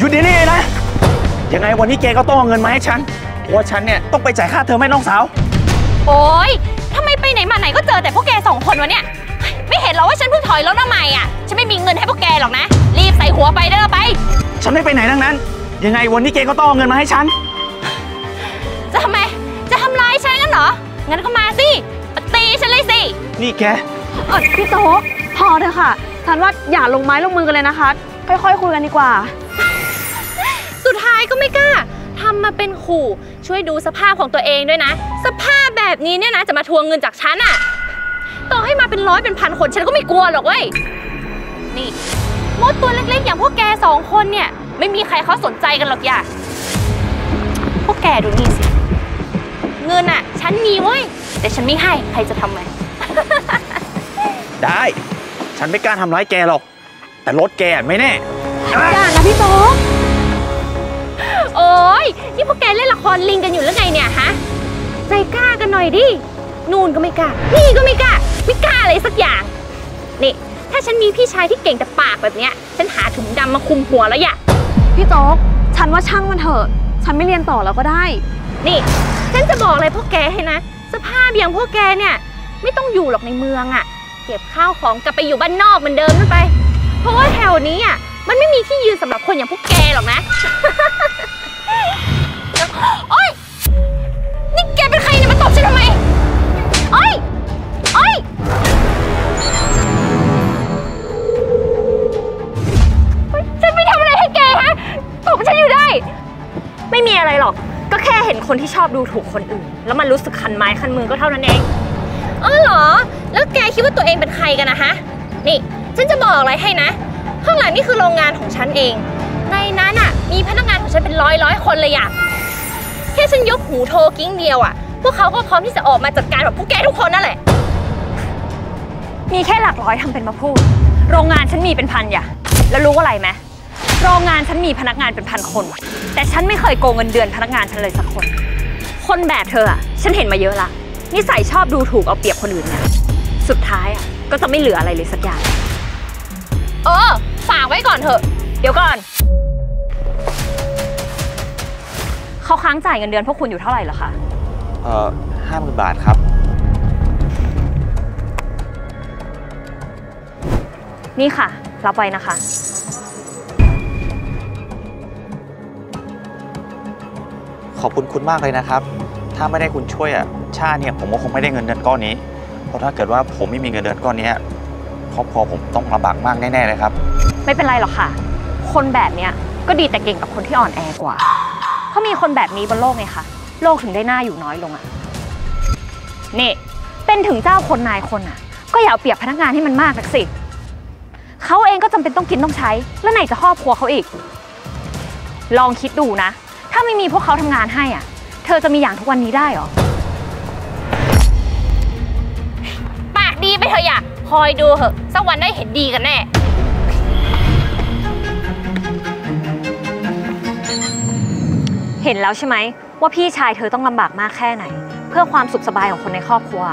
หยุดเดี๋ยวนี้เลยนะ ยังไงวันนี้แกก็ต้องเอาเงินมาให้ฉันเพราะว่าฉันเนี่ยต้องไปจ่ายค่าเทอมให้น้องสาว โอ๊ยทำไมไปไหนมาไหนก็เจอแต่พวกแกสองคนวะเนี่ย ไม่เห็นเหรอว่าฉันเพิ่งถอยรถมาใหม่อะ ฉันไม่มีเงินให้พวกแกหรอกนะ รีบใส่หัวไปเด้อไป ฉันไม่ไปไหนทั้งนั้น ยังไงวันนี้แกก็ต้องเอาเงินมาให้ฉัน จะทำไม จะทำร้ายฉันกันเหรอ งั้นก็มาสิมาตีฉันเลยสิ นี่แก เออพี่โจ๊กพอเถอะค่ะฉันว่าอย่าลงไม้ลงมือกันเลยนะคะ ค่อยๆคุยกันดีกว่า สุดท้ายก็ไม่กล้าทำมาเป็นขู่ ช่วยดูสภาพของตัวเองด้วยนะ สภาพแบบนี้เนี่ยนะจะมาทวงเงินจากฉันอะต่อให้มาเป็นร้อยเป็นพันคนฉันก็ไม่กลัวหรอกเว้ย นี่มดตัวเล็กๆ อย่างพวกแกสองคนเนี่ย ไม่มีใครเขาสนใจกันหรอกอย่าพวกแกดูนี่สิ เงินอะฉันมีเว้ย แต่ฉันไม่ให้ใครจะทำไงได้ ฉันไม่กล้าทำร้ายแกหรอก แต่รถแกไม่แน่ อย่านะพี่โจ๊กโอ้ ยนี่พวกแกเล่นละครลิงกันอยู่หรือไงเนี่ยฮะ ใจกล้ากันหน่อยดิ นู่นก็ไม่กล้า นี่ก็ไม่กล้า ไม่กล้าอะไรสักอย่าง นี่ ถ้าฉันมีพี่ชายที่เก่งแต่ปากแบบเนี้ย ฉันหาถุงดำมาคุมหัวแล้วอย่าพี่โจ๊กฉันว่าช่างมันเถอะ ฉันไม่เรียนต่อแล้วก็ได้ นี่ ฉันจะบอกอะไรพวกแกให้นะ สภาพอย่างพวกแกเนี่ย ไม่ต้องอยู่หรอกในเมืองอะ่ะ เก็บข้าวของกลับไปอยู่บ้านนอกเหมือนเดิมนั่นไป เพราะว่าแถวนี้อะ มันไม่มีที่ยืนสำหรับคนอย่างพวกแกหรอกนะ โอ๊ย นี่แกเป็นใครเนี่ยมาตบฉันทำไม โอ๊ย โอ๊ย ฉันไม่ทำอะไรให้แกฮะ ตบฉันอยู่ได้ ไม่มีอะไรหรอก ก็แค่เห็นคนที่ชอบดูถูกคนอื่น แล้วมันรู้สึกคันไม้คันมือก็เท่านั้นเอง อ๋อเหรอ แล้วแกคิดว่าตัวเองเป็นใครกันนะฮะ นี่ ฉันจะบอกอะไรให้นะ ข้างหลังนี่คือโรงงานของฉันเอง ในนั้นอะ มีพนักงานของฉันเป็นร้อยร้อยคนเลยอะแค่ฉันยกหูโทรกิ้งเดียวอะพวกเขาก็พร้อมที่จะออกมาจัดการแบบพวกแกทุกคนนั่นแหละ มีแค่หลักร้อยทำเป็นมาพูด โรงงานฉันมีเป็นพันอย่าแล้วรู้อะไรไหมโรงงานฉันมีพนักงานเป็นพันคน แต่ฉันไม่เคยโกงเงินเดือนพนักงานฉันเลยสักคน คนแบบเธออะฉันเห็นมาเยอะละนิสัยชอบดูถูกเอาเปรียบคนอื่นเนี่ยสุดท้ายอะก็จะไม่เหลืออะไรเลยสักอย่าง เออ ฝากไว้ก่อนเถอะ เดี๋ยวก่อน เขาค้างจ่ายเงินเดือนพวกคุณอยู่เท่าไหร่เหรอคะ เอ่อห้าหมื่นบาทครับ นี่ค่ะ รับไว้นะคะ ขอบคุณคุณมากเลยนะครับ ถ้าไม่ได้คุณช่วยอะ ชาติเนี่ยผมก็คงไม่ได้เงินเดือนก้อนนี้ เพราะถ้าเกิดว่าผมไม่มีเงินเดือนก้อนเนี้ยครอบครัวผมต้องลำบากมากแน่ๆเลยครับ ไม่เป็นไรหรอกค่ะ คนแบบเนี้ยก็ดีแต่เก่งกับคนที่อ่อนแอกว่า เพราะมีคนแบบนี้บนโลกไงคะโลกถึงได้หน่าอยู่น้อยลงอะนี่เป็นถึงเจ้าคนนายคนอะก็อย่าเอาเปรียบพนักงานให้มันมากนักสิเขาเองก็จำเป็นต้องกินต้องใช้ แล้วไหนจะครอบครัวเขาอีก ลองคิดดูนะ ถ้าไม่มีพวกเขาทำงานให้อะ เธอจะมีอย่างทุกวันนี้ได้หรอ ปากดีไปเถอะอย่าคอยดูเถอะสักวันได้เห็นดีกันแน่ เห็นแล้วใช่ไหมว่าพี่ชายเธอต้องลำบากมากแค่ไหน เพื่อความสุขสบายของคนในครอบครัว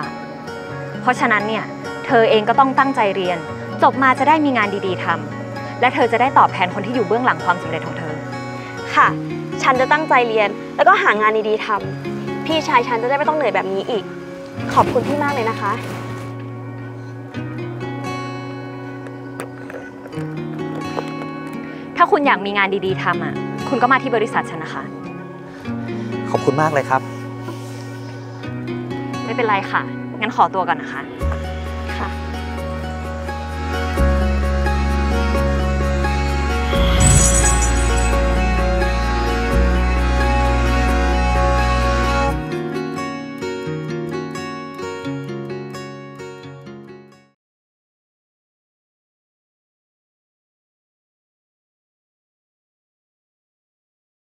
เพราะฉะนั้นเนี่ยเธอเองก็ต้องตั้งใจเรียน จบมาจะได้มีงานดีๆทำและเธอจะได้ตอบแทนคนที่อยู่เบื้องหลังความสำเร็จของเธอ ค่ะ ฉันจะตั้งใจเรียนแล้วก็หางานดีๆทำพี่ชายฉันจะได้ไม่ต้องเหนื่อยแบบนี้อีก ขอบคุณพี่มากเลยนะคะถ้าคุณอยากมีงานดีๆทำอะ คุณก็มาที่บริษัทฉันนะคะ ขอบคุณมากเลยครับ ไม่เป็นไรค่ะ งั้นขอตัวก่อนนะคะ